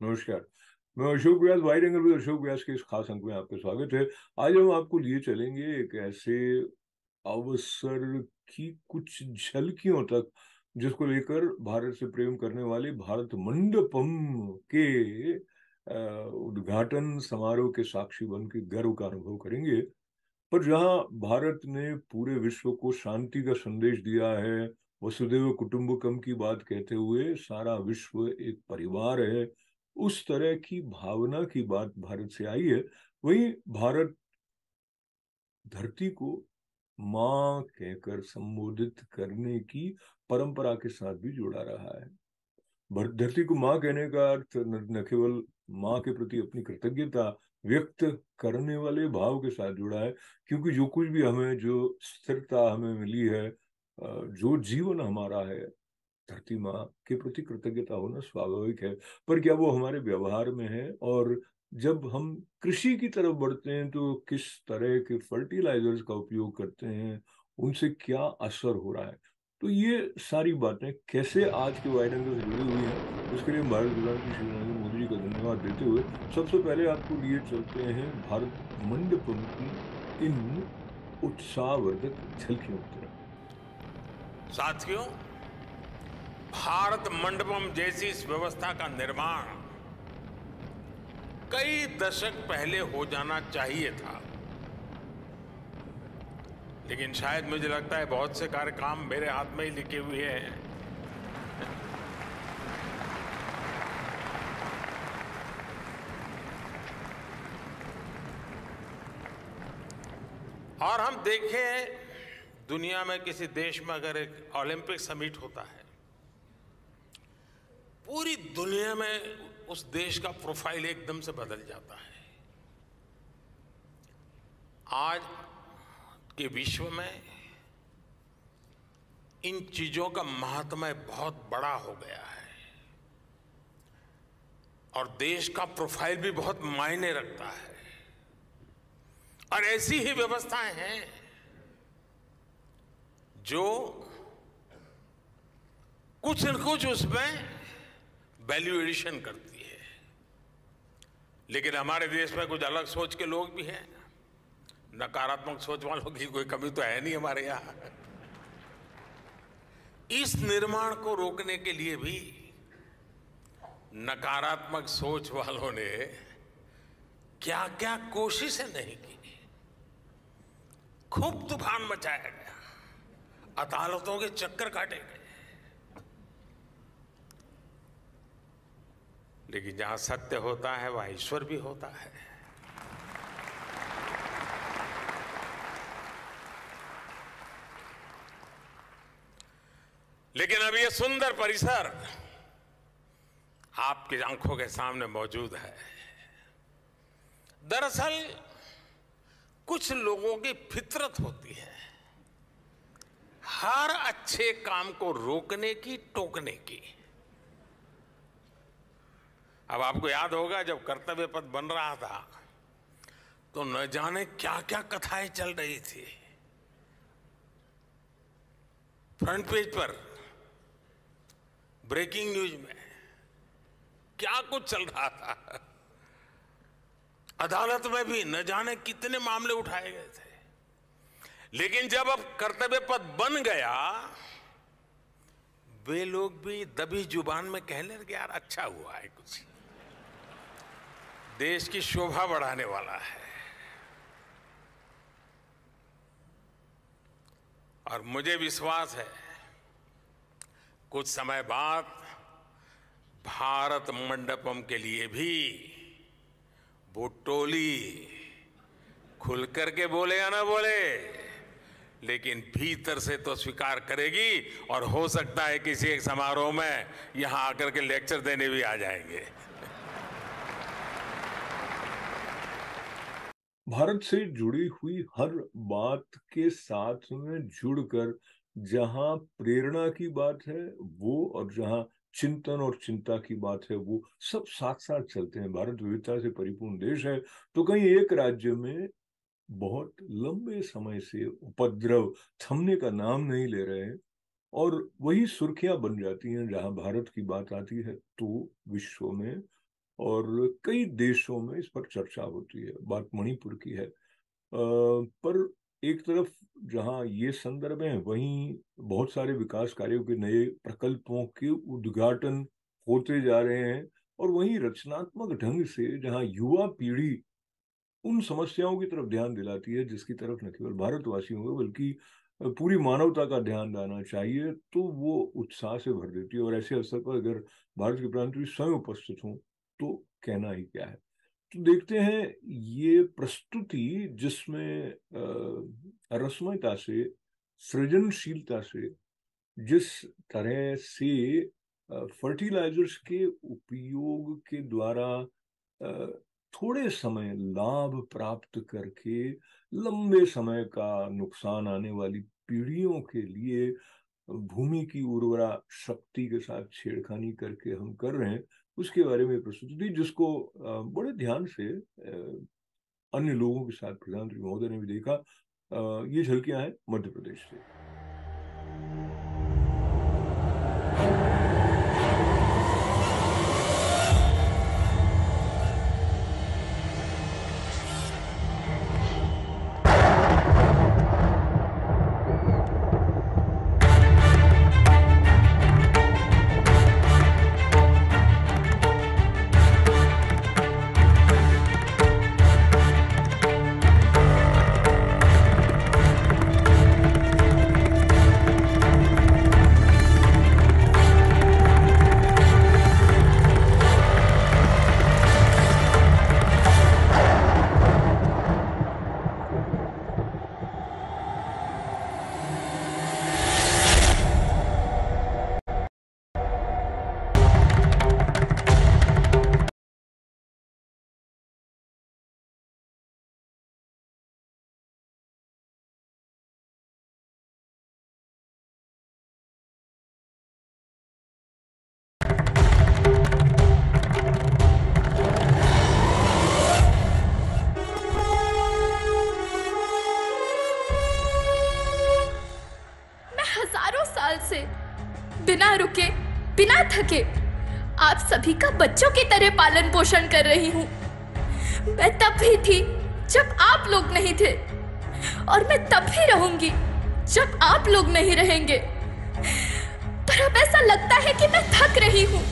नमस्कार। मैं Ashok Vyas wide angle Ashok Vyas के इस खास अंक में आपका स्वागत है। आज हम आपको लिए चलेंगे एक ऐसे अवसर की कुछ झलकियों तक, जिसको लेकर भारत से प्रेम करने वाले भारत मंडपम के उद्घाटन समारोह के साक्षी बन के गर्व का अनुभव करेंगे। पर जहाँ भारत ने पूरे विश्व को शांति का संदेश दिया है वसुदेव कुटुंबकम की बात कहते हुए सारा विश्व एक परिवार है उस तरह की भावना की बात भारत से आई है। वही भारत धरती को माँ कहकर संबोधित करने की परंपरा के साथ भी जुड़ा रहा है। धरती को माँ कहने का अर्थ न केवल माँ के प्रति अपनी कृतज्ञता व्यक्त करने वाले भाव के साथ जुड़ा है, क्योंकि जो कुछ भी हमें, जो स्थिरता हमें मिली है जो जीवन हमारा है धरती माँ के प्रति कृतज्ञता होना स्वाभाविक है। पर क्या वो हमारे व्यवहार में है? और जब हम कृषि की तरफ़ बढ़ते हैं तो किस तरह के फर्टिलाइजर्स का उपयोग करते हैं? उनसे क्या असर हो रहा है? तो ये सारी बातें कैसे आज के एंगल से जुड़ी हुई हैं, उसके लिए भारत प्रधानमंत्री श्री नरेंद्र मोदी जी का धन्यवाद देते हुए सबसे पहले आपको लिए चलते हैं भारत मंडपम की इन उत्साहवर्धक झलकियों साथियों भारत मंडपम जैसी इस व्यवस्था का निर्माण कई दशक पहले हो जाना चाहिए था। लेकिन शायद मुझे लगता है बहुत से कार्य काम मेरे हाथ में ही लिखे हुए हैं। और हम देखें, दुनिया में किसी देश में अगर एक ओलंपिक समिट होता है पूरी दुनिया में उस देश का प्रोफ़ाइल एकदम से बदल जाता है। आज के विश्व में इन चीज़ों का महात्मा बहुत बड़ा हो गया है। और देश का प्रोफ़ाइल भी बहुत मायने रखता है। और ऐसी ही व्यवस्थाएँ हैं जो कुछ न कुछ उसमें वैल्यू एडिशन करती है। लेकिन हमारे देश में कुछ अलग सोच के लोग भी हैं। नकारात्मक सोच वालों की कोई कमी तो है नहीं हमारे यहाँ। इस निर्माण को रोकने के लिए भी नकारात्मक सोच वालों ने क्या क्या कोशिशें नहीं की। खूब तूफ़ान मचाया गया। अदालतों के चक्कर काटे गए। लेकिन जहाँ सत्य होता है, वहाँ ईश्वर भी होता है। लेकिन अब ये सुंदर परिसर आपकी आँखों के सामने मौजूद है। दरअसल, कुछ लोगों की फितरत होती है। हर अच्छे काम को रोकने की, टोकने की। अब आपको याद होगा, जब कर्तव्य पद बन रहा था तो न जाने क्या क्या कथाएँ चल रही थी। फ्रंट पेज पर ब्रेकिंग न्यूज़ में, क्या कुछ चल रहा था? अदालत में भी न जाने कितने मामले उठाए गए थे। लेकिन जब अब कर्तव्य पद बन गया, वे लोग भी दबी ज़ुबान में कहने लगे, यार अच्छा हुआ है कुछ। देश की शोभा बढ़ाने वाला है। और मुझे विश्वास है, कुछ समय बाद भारत मंडपम के लिए भी वो टोली खुल करके बोले या ना बोले, लेकिन भीतर से तो स्वीकार करेगी और हो सकता है किसी एक समारोह में यहाँ आकर के लेक्चर देने भी आ जाएँगे। भारत से जुड़ी हुई हर बात के साथ में जुड़कर जहाँ प्रेरणा की बात है, वो और जहाँ चिंतन और चिंता की बात है, वो सब साथ साथ चलते हैं। भारत विविधता से परिपूर्ण देश है तो कहीं एक राज्य में बहुत लंबे समय से उपद्रव थमने का नाम नहीं ले रहे हैं और वही सुर्खियाँ बन जाती हैं जहाँ भारत की बात आती है तो विश्व में और कई देशों में इस पर चर्चा होती है, बात मणिपुर की है। पर एक तरफ़ जहाँ ये संदर्भ है, वहीं बहुत सारे विकास कार्यों के नए प्रकल्पों के उद्घाटन होते जा रहे हैं और वहीं रचनात्मक ढंग से जहाँ युवा पीढ़ी उन समस्याओं की तरफ़ ध्यान दिलाती है, जिसकी तरफ़ न केवल भारतवासियों को बल्कि पूरी मानवता का ध्यान जाना चाहिए तो वो उत्साह से भर देती है। और ऐसे अवसर पर अगर भारत के प्रधानमंत्री स्वयं उपस्थित हों तो कहना ही क्या है? तो देखते हैं, ये प्रस्तुति जिसमें रसमयता से, सृजनशीलता से, जिस तरह से फर्टिलाइजर्स के उपयोग के द्वारा थोड़े समय लाभ प्राप्त करके, लंबे समय का नुकसान आने वाली पीढ़ियों के लिए, भूमि की उर्वरा शक्ति के साथ छेड़खानी करके हम कर रहे हैं उसके बारे में प्रस्तुति दी जिसको बड़े ध्यान से अन्य लोगों के साथ प्रधानमंत्री महोदय ने भी देखा। ये झलकियाँ हैं मध्य प्रदेश से। थके, आप सभी का बच्चों की तरह पालन पोषण कर रही हूँ। मैं तब भी थी जब आप लोग नहीं थे, और मैं तब भी रहूँगी जब आप लोग नहीं रहेंगे। पर अब ऐसा लगता है कि मैं थक रही हूँ।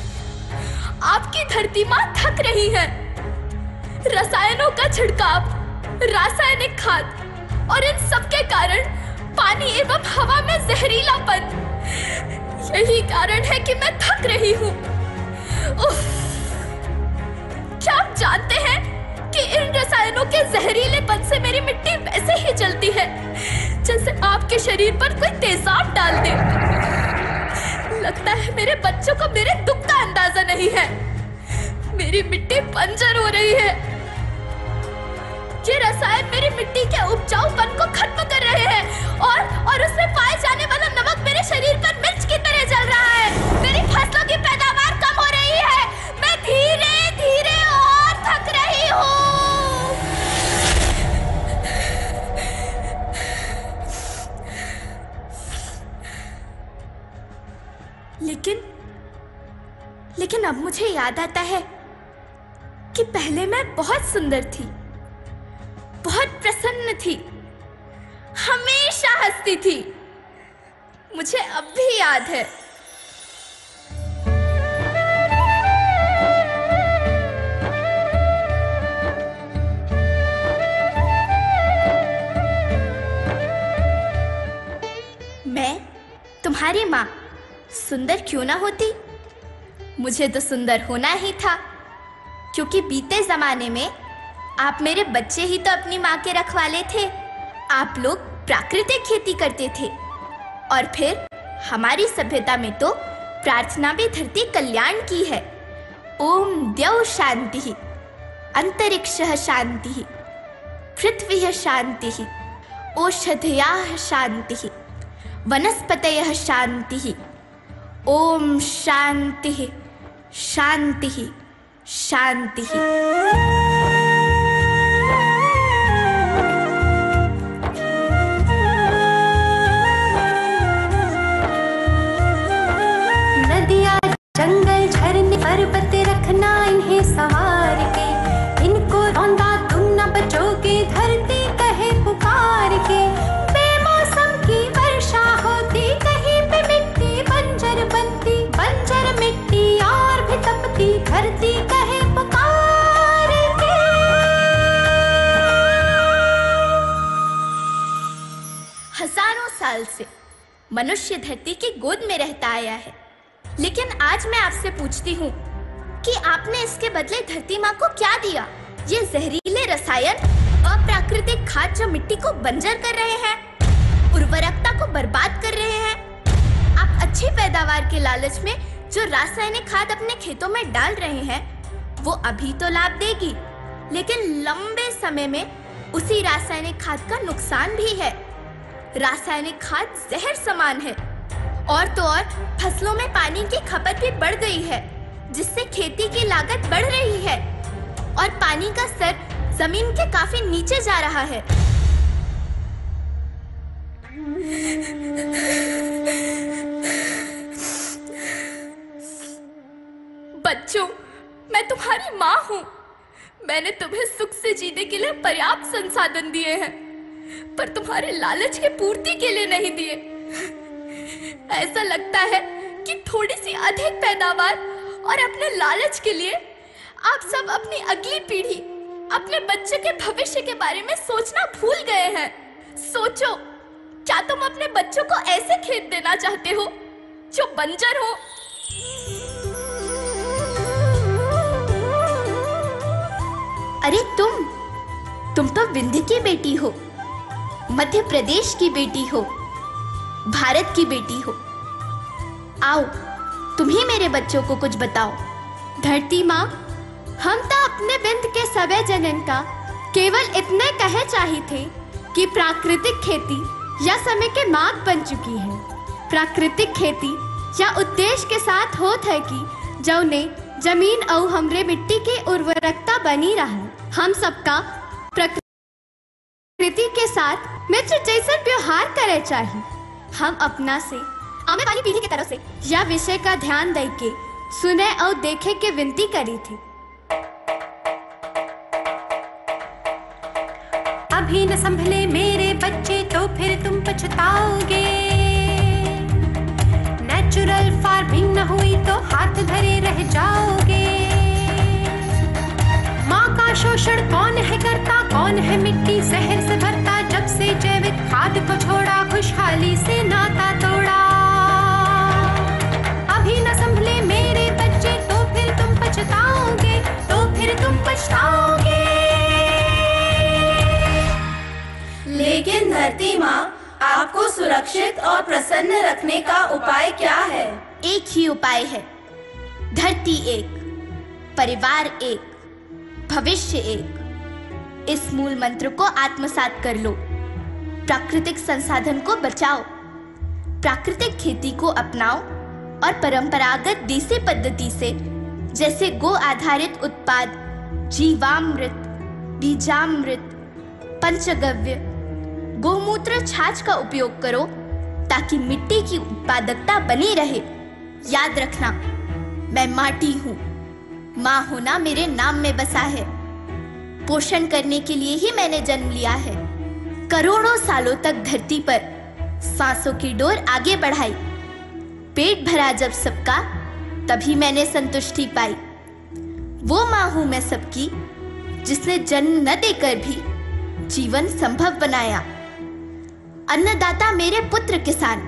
आपकी धरती माँ थक रही है। रसायनों का छिड़काव, रासायनिक खाद, और इन सब के कारण पानी एवं हवा में जहरीलापन यही कारण है कि मैं थक रही हूँ। क्या आप जानते हैं कि इन रसायनों के जहरीलेपन से मेरी मिट्टी वैसे ही जलती है, जैसे आपके शरीर पर कोई तेजाब डाल दे। लगता है मेरे बच्चों को मेरे दुख का अंदाज़ा नहीं है। मेरी मिट्टी पंजर हो रही है। ये रसायन मेरी मिट्टी के उपजाऊपन को खत्म कर रहे हैं और और याद आता है कि पहले मैं बहुत सुंदर थी, बहुत प्रसन्न थी, हमेशा हंसती थी। मुझे अब भी याद है। मैं तुम्हारी माँ, सुंदर क्यों ना होती? मुझे तो सुंदर होना ही था। क्योंकि बीते जमाने में आप मेरे बच्चे ही तो अपनी माँ के रखवाले थे। आप लोग प्राकृतिक खेती करते थे। और फिर हमारी सभ्यता में तो प्रार्थना भी धरती कल्याण की है। ओम द्यौ शांति, अंतरिक्ष शांति, पृथ्वी शांति, औषधया शांति वनस्पत शांति, ओम शांति। शांति ही शांति जंगल झरने पर्वत रखना इन्हें सहा मनुष्य धरती की गोद में रहता आया है। लेकिन आज मैं आपसे पूछती हूँ कि आपने इसके बदले धरती माँ को क्या दिया? ये जहरीले रसायन, अप्राकृतिक खाद जो मिट्टी को बंजर कर रहे हैं, उर्वरकता को बर्बाद कर रहे हैं। आप अच्छी पैदावार के लालच में जो रासायनिक खाद अपने खेतों में डाल रहे हैं, वो अभी तो लाभ देगी, लेकिन लंबे समय में उसी रासायनिक खाद का नुकसान भी है। रासायनिक खाद जहर समान है। और तो और, फ़सलों में पानी की खपत भी बढ़ गई है, जिससे खेती की लागत बढ़ रही है। और पानी का स्तर ज़मीन के काफ़ी नीचे जा रहा है। बच्चों, मैं तुम्हारी माँ हूँ। मैंने तुम्हें सुख से जीने के लिए पर्याप्त संसाधन दिए हैं। पर तुम्हारे लालच के पूर्ति के लिए नहीं दिए। ऐसा लगता है कि थोड़ी सी अधिक पैदावार और अपने लालच के लिए आप सब अपनी अगली पीढ़ी, अपने बच्चे के भविष्य के बारे में सोचना भूल गए हैं। सोचो, क्या तुम अपने बच्चों को ऐसे खेत देना चाहते हो, जो बंजर हो? अरे तुम तुम तो विंध्य की बेटी हो। मध्य प्रदेश की बेटी हो, भारत की बेटी हो। आओ तुम ही मेरे बच्चों को कुछ बताओ। धरती माँ, हम तो अपने बिंद के सवय जनन का केवल इतने कहे चाहे थे कि प्राकृतिक खेती या समय के मार्ग बन चुकी है। प्राकृतिक खेती या उद्देश्य के साथ होत है कि जौने ज़मीन और हमरे मिट्टी की उर्वरकता बनी रहे। हम सबका प्रकृति के साथ मित्र जैसा व्यवहार करे चाहिए हम अपना से, आने वाली पीढ़ी की तरफ़ से यह विषय का ध्यान दे के सुने और देखे के विनती करी थी। अभी न संभले मेरे बच्चे तो फिर तुम पछताओगे। नेचुरल फ़ार्मिंग न हुई तो हाथ धरे रह जाओगे। का शोषण कौन है करता, कौन है मिट्टी? जहर से भरता, जब से जैविक खाद को छोड़ा, खुशहाली से नाता तोड़ा। अभी न संभले मेरे बच्चे तो फिर तुम पछताओगे तो फिर तुम पछताओगे। लेकिन धरती माँ, आपको सुरक्षित और प्रसन्न रखने का उपाय क्या है? एक ही उपाय है। धरती एक, परिवार एक भविष्य एक। इस मूल मंत्र को आत्मसात कर लो। प्राकृतिक संसाधन को बचाओ। प्राकृतिक खेती को अपनाओ और परंपरागत देसी पद्धति से, जैसे गो आधारित उत्पाद, जीवामृत, बीजामृत, पंचगव्य, गोमूत्र छाछ का उपयोग करो ताकि मिट्टी की उत्पादकता बनी रहे। याद रखना, मैं माटी हूँ। माँ होना मेरे नाम में बसा है। पोषण करने के लिए ही मैंने जन्म लिया है। करोड़ों सालों तक धरती पर सांसों की डोर आगे बढ़ाई। पेट भरा जब सबका, तभी मैंने संतुष्टि पाई। वो माँ हूँ मैं सबकी, जिसने जन्म न देकर भी जीवन संभव बनाया। अन्नदाता मेरे पुत्र किसान।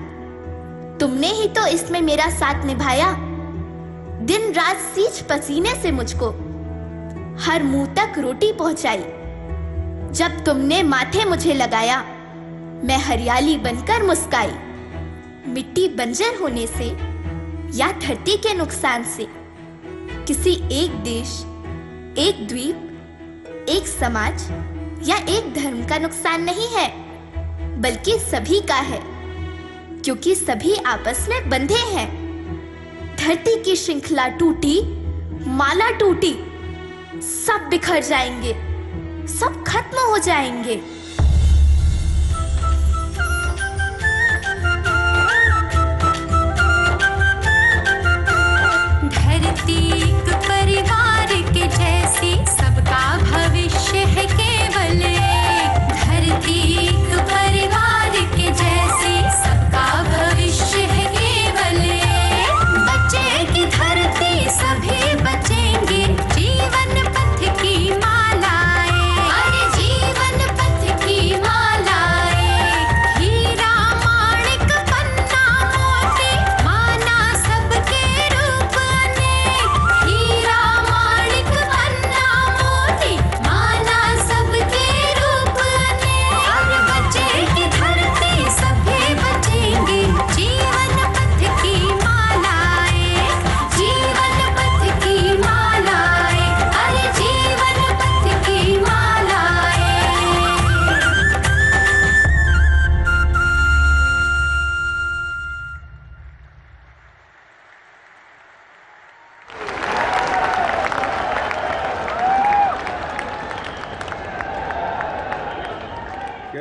तुमने ही तो इसमें मेरा साथ निभाया। दिन रात सींच पसीने से मुझको। हर मुँह तक रोटी पहुंचाई। जब तुमने माथे मुझे लगाया, मैं हरियाली बनकर मुस्काई। मिट्टी बंजर होने से या धरती के नुकसान से, किसी एक देश, एक द्वीप, एक समाज या एक धर्म का नुकसान नहीं है, बल्कि सभी का है, क्योंकि सभी आपस में बंधे हैं। धरती की श्रृंखला टूटी, माला टूटी, सब बिखर जाएँगे, सब खत्म हो जाएँगे। धरती परिवार के जैसी सबका भविष्य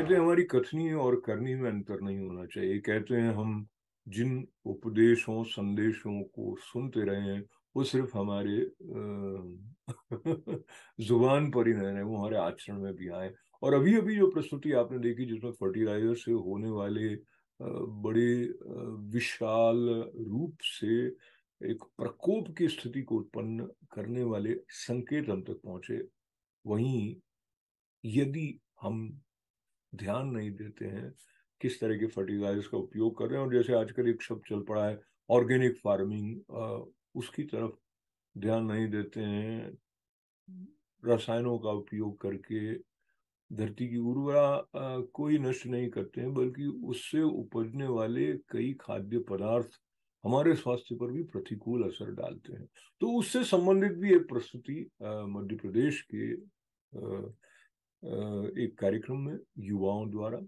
कहते हैं, हमारी कथनी और करनी में अंतर नहीं होना चाहिए। कहते हैं, हम जिन उपदेशों, संदेशों को सुनते रहे हैं, वो सिर्फ़ हमारे ज़ुबान पर ही नहीं रहे वो हमारे आचरण में भी आए और अभी अभी जो प्रस्तुति आपने देखी, जिसमें फर्टिलाइज़र से होने वाले बड़े विशाल रूप से एक प्रकोप की स्थिति को उत्पन्न करने वाले संकेत हम तक पहुँचे, वहीं यदि हम ध्यान नहीं देते हैं किस तरह के फर्टिलाइजर्स का उपयोग कर रहे हैं। और जैसे आजकल एक शब्द चल पड़ा है ऑर्गेनिक फ़ार्मिंग उसकी तरफ़ ध्यान नहीं देते हैं। रसायनों का उपयोग करके धरती की उर्वरा कोई नष्ट नहीं करते हैं, बल्कि उससे उपजने वाले कई खाद्य पदार्थ हमारे स्वास्थ्य पर भी प्रतिकूल असर डालते हैं। तो उससे संबंधित भी एक प्रस्तुति मध्य प्रदेश के एक कार्यक्रम में युवाओं द्वारा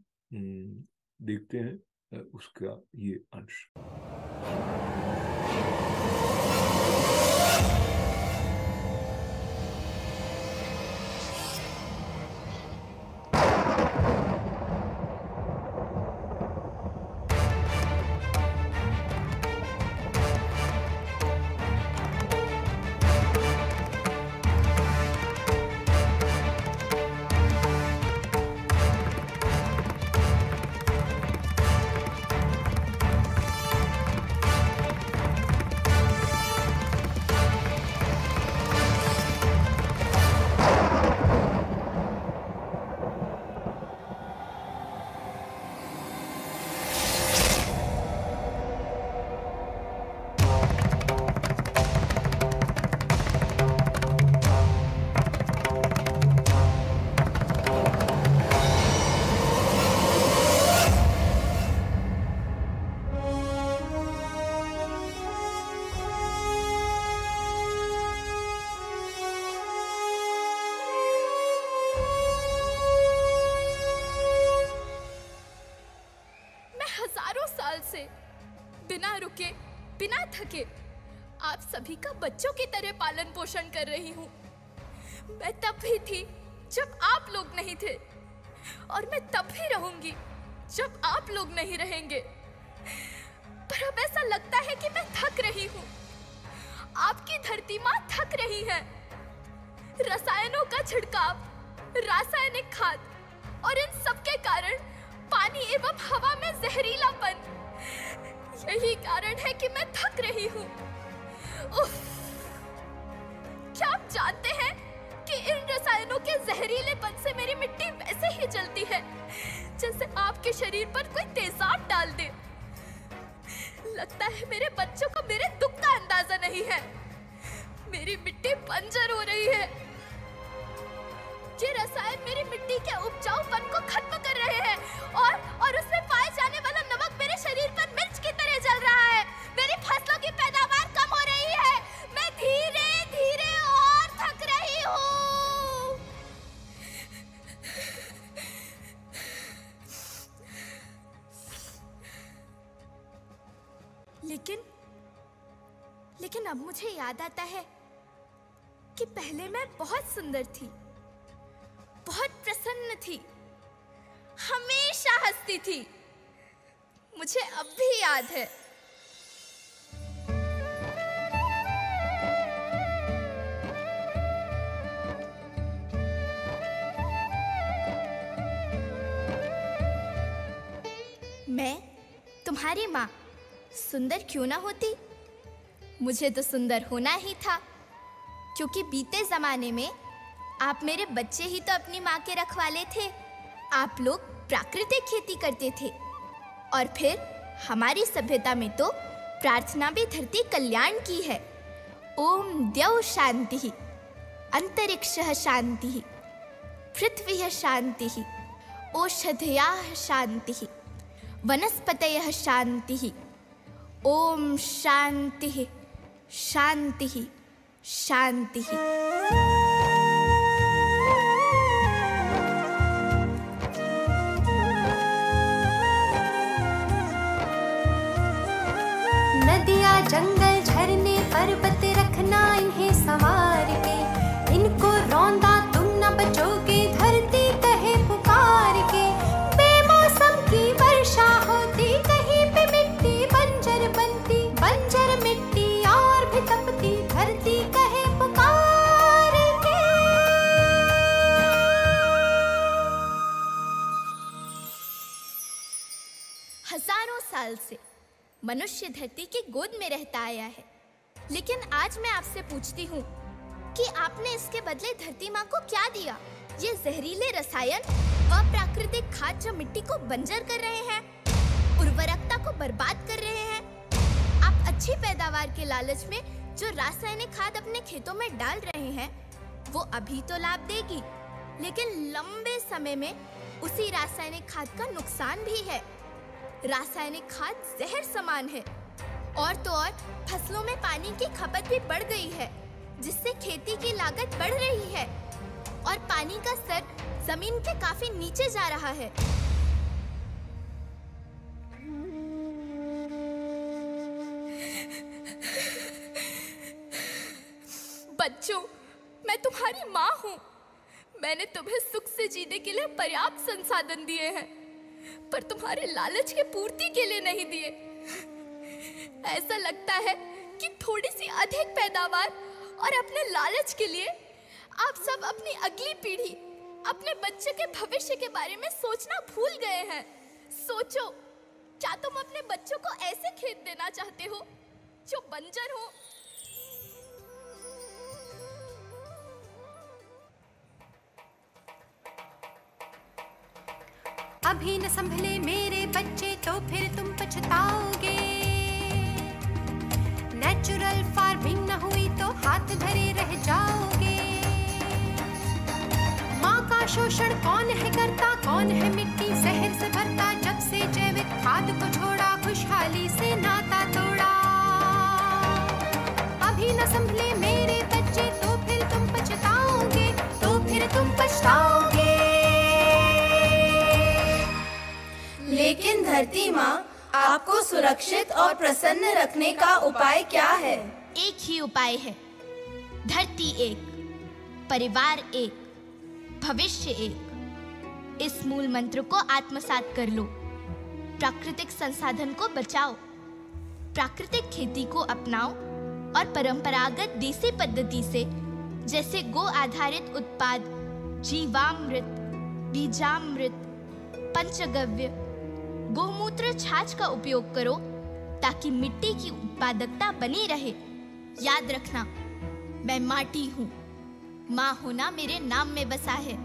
देखते हैं उसका ये अंश। बच्चों की तरह पालन पोषण कर रही हूँ। मैं तब भी थी जब आप लोग नहीं थे। और मैं तब भी रहूँगी जब आप लोग नहीं रहेंगे। पर अब ऐसा लगता है कि मैं थक रही हूँ। आपकी धरती माँ थक रही है। रसायनों का छिड़काव, रासायनिक खाद और इन सब के कारण पानी एवं हवा में जहरीलापन यही कारण है कि मैं थक रही हूँ। क्या आप जानते हैं कि इन रसायनों के जहरीलेपन से मेरी मिट्टी वैसे ही जलती है, जैसे आपके शरीर पर कोई तेजाब डाल दे। लगता है मेरे बच्चों को मेरे दुख का अंदाज़ा नहीं है। मेरी मिट्टी बंजर हो रही है। ये रसायन मेरी मिट्टी के उपजाऊपन आता है कि पहले मैं बहुत सुंदर थी, बहुत प्रसन्न थी, हमेशा हंसती थी। मुझे अब भी याद है। मैं तुम्हारी माँ, सुंदर क्यों ना होती? मुझे तो सुंदर होना ही था। क्योंकि बीते जमाने में आप मेरे बच्चे ही तो अपनी माँ के रखवाले थे। आप लोग प्राकृतिक खेती करते थे। और फिर हमारी सभ्यता में तो प्रार्थना भी धरती कल्याण की है। ओम द्यौ शांति अंतरिक्ष शांति पृथ्वी शांति औषधया शांति वनस्पत शांति ओम शांति शांति ही शांति जंगल झरने पर्वत साल से। मनुष्य धरती की गोद में रहता आया है। लेकिन आज मैं आपसे पूछती हूँ कि आपने इसके बदले धरती माँ को क्या दिया? ये जहरीले रसायन, अप्राकृतिक खाद जो मिट्टी को बंजर कर रहे हैं, उर्वरकता को बर्बाद कर रहे हैं। आप अच्छी पैदावार के लालच में जो रासायनिक खाद अपने खेतों में डाल रहे हैं, वो अभी तो लाभ देगी, लेकिन लंबे समय में उसी रासायनिक खाद का नुकसान भी है। रासायनिक खाद जहर समान है। और तो और, फ़सलों में पानी की खपत भी बढ़ गई है, जिससे खेती की लागत बढ़ रही है। और पानी का स्तर ज़मीन के काफ़ी नीचे जा रहा है। बच्चों, मैं तुम्हारी माँ हूँ। मैंने तुम्हें सुख से जीने के लिए पर्याप्त संसाधन दिए हैं। पर तुम्हारे लालच के पूर्ति के लिए नहीं दिए। ऐसा लगता है कि थोड़ी सी अधिक पैदावार और अपने लालच के लिए आप सब अपनी अगली पीढ़ी, अपने बच्चे के भविष्य के बारे में सोचना भूल गए हैं। सोचो, क्या तुम अपने बच्चों को ऐसे खेत देना चाहते हो, जो बंजर हो अभी न संभले मेरे बच्चे तो फिर तुम पछताओगे। नेचुरल फ़ार्मिंग न हुई तो हाथ धरे रह जाओगे। माँ का शोषण कौन है करता, कौन है मिट्टी? जहर से भरता, जब से जैविक खाद को छोड़ा, खुशहाली से नाता तोड़ा। अभी न संभले मेरे बच्चे तो फिर तुम पछताओगे तो फिर तुम पछताओगे। लेकिन धरती माँ आपको सुरक्षित और प्रसन्न रखने का उपाय क्या है? एक ही उपाय है। धरती एक, परिवार एक, भविष्य एक। इस मूल मंत्र को आत्मसात कर लो। प्राकृतिक संसाधन को बचाओ। प्राकृतिक खेती को अपनाओ और परंपरागत देसी पद्धति से, जैसे गो आधारित उत्पाद, जीवामृत, बीजामृत, पंचगव्य गोमूत्र छाछ का उपयोग करो ताकि मिट्टी की उत्पादकता बनी रहे। याद रखना, मैं माटी हूँ। माँ होना मेरे नाम में बसा है।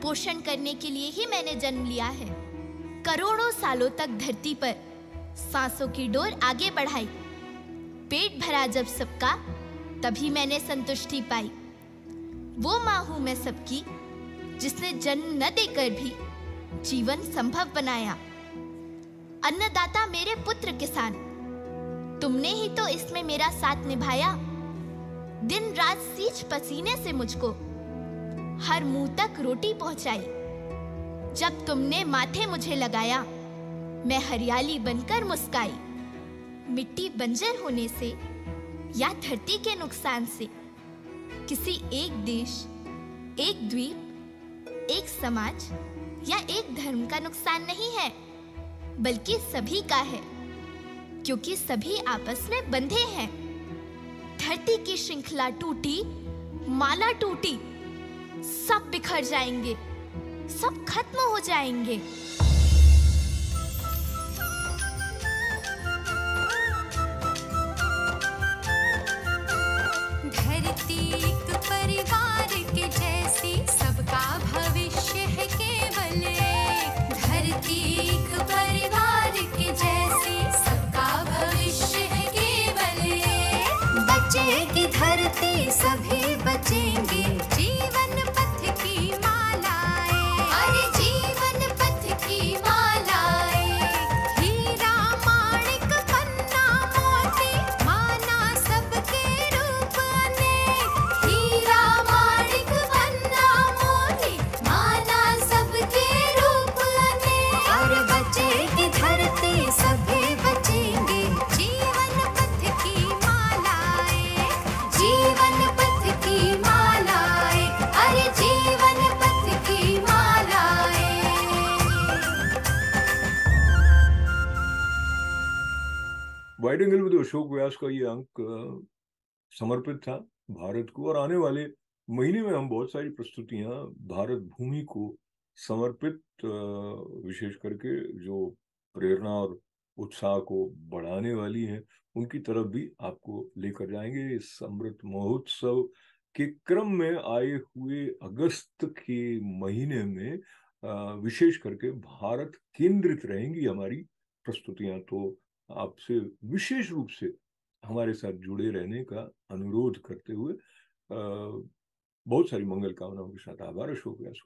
पोषण करने के लिए ही मैंने जन्म लिया है। करोड़ों सालों तक धरती पर सांसों की डोर आगे बढ़ाई। पेट भरा जब सबका, तभी मैंने संतुष्टि पाई। वो माँ हूँ मैं सबकी, जिसने जन्म न देकर भी जीवन संभव बनाया। अन्नदाता मेरे पुत्र किसान। तुमने ही तो इसमें मेरा साथ निभाया। दिन रात सींच पसीने से मुझको। हर मुँह तक रोटी पहुंचाई। जब तुमने माथे मुझे लगाया, मैं हरियाली बनकर मुस्काई। मिट्टी बंजर होने से या धरती के नुकसान से, किसी एक देश, एक द्वीप, एक समाज या एक धर्म का नुकसान नहीं है। बल्कि सभी का है, क्योंकि सभी आपस में बंधे हैं। धरती की श्रृंखला टूटी, माला टूटी, सब बिखर जाएँगे, सब खत्म हो जाएँगे। सभी एंगल में तो अशोक व्यास का ये अंक समर्पित था भारत को और आने वाले महीने में हम बहुत सारी प्रस्तुतियाँ भारत भूमि को समर्पित विशेष करके जो प्रेरणा और उत्साह को बढ़ाने वाली हैं, उनकी तरफ़ भी आपको लेकर जाएँगे। इस अमृत महोत्सव के क्रम में आए हुए अगस्त के महीने में विशेष करके भारत केंद्रित रहेंगी हमारी प्रस्तुतियाँ। तो आपसे विशेष रूप से हमारे साथ जुड़े रहने का अनुरोध करते हुए बहुत सारी मंगल कामनाओं के साथ आभार, अशोक व्यास